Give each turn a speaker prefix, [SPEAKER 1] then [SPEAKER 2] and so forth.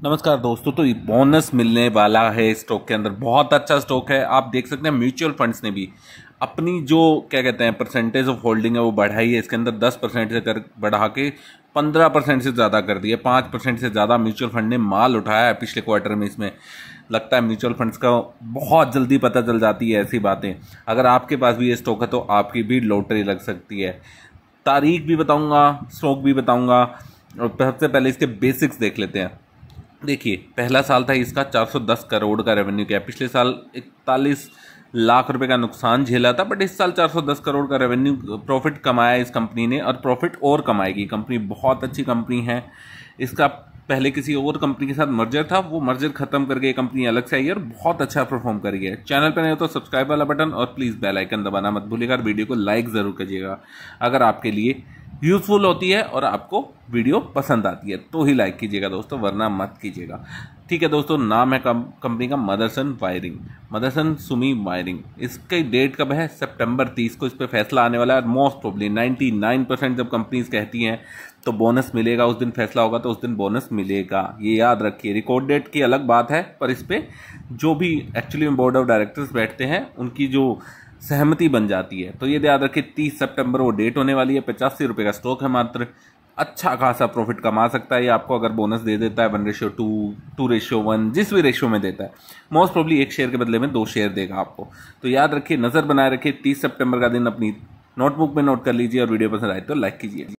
[SPEAKER 1] नमस्कार दोस्तों तो ये बोनस मिलने वाला है स्टॉक के अंदर। बहुत अच्छा स्टॉक है। आप देख सकते हैं म्यूचुअल फंड्स ने भी अपनी जो, क्या कहते हैं परसेंटेज ऑफ़ होल्डिंग है, वो बढ़ाई है। इसके अंदर दस परसेंट से कर, बढ़ा के पंद्रह परसेंट से ज़्यादा कर दिए पाँच परसेंट से ज़्यादा म्यूचुअल फंड ने माल उठाया है पिछले क्वार्टर में इसमें। लगता है म्यूचुअल फंड्स का बहुत जल्दी पता चल जाती है ऐसी बातें। अगर आपके पास भी ये स्टॉक है तो आपकी भी लॉटरी लग सकती है। तारीख भी बताऊँगा स्टॉक भी बताऊँगा। और सबसे पहले इसके बेसिक्स देख लेते हैं। देखिए, पहला साल था इसका 410 करोड़ का रेवेन्यू किया पिछले साल इकतालीस लाख रुपए का नुकसान झेला था बट इस साल 410 करोड़ का रेवेन्यू प्रॉफिट कमाया इस कंपनी ने, और प्रॉफिट और कमाएगी। कंपनी बहुत अच्छी कंपनी है। इसका पहले किसी और कंपनी के साथ मर्जर था, वो मर्जर खत्म करके ये कंपनी अलग से आई है और बहुत अच्छा परफॉर्म कर रही है। चैनल पर नहीं हो तो सब्सक्राइब वाला बटन और प्लीज़ बेल आइकन दबाना मत भूलिएगा और वीडियो को लाइक ज़रूर करिएगा अगर आपके लिए यूज़फुल होती है और आपको वीडियो पसंद आती है तो ही लाइक कीजिएगा दोस्तों, वरना मत कीजिएगा। ठीक है दोस्तों, नाम है कंपनी का मदरसन वायरिंग मदरसन सुमी वायरिंग इसकी डेट कब है? सितंबर तीस को इस पर फैसला आने वाला है मोस्ट प्रोबली 99 परसेंट जब कंपनीज़ कहती हैं तो बोनस मिलेगा, उस दिन फैसला होगा तो उस दिन बोनस मिलेगा। ये याद रखिए रिकॉर्ड डेट की अलग बात है, पर इस पर जो भी एक्चुअली बोर्ड ऑफ़ डायरेक्टर्स बैठते हैं, उनकी जो सहमति बन जाती है। तो ये याद रखिए, तीस सितंबर वो डेट होने वाली है, पचासी रुपये का स्टॉक है मात्र। अच्छा खासा प्रॉफिट कमा सकता है, ये आपको अगर बोनस दे देता है one ratio two two ratio one जिस भी रेशियो में देता है मोस्ट प्रॉब्ली एक शेयर के बदले में दो शेयर देगा आपको। तो याद रखिए, नज़र बनाए रखिए, तीस सितंबर का दिन अपनी नोटबुक में नोट कर लीजिए और वीडियो पसंद आए तो लाइक कीजिए।